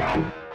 Bye.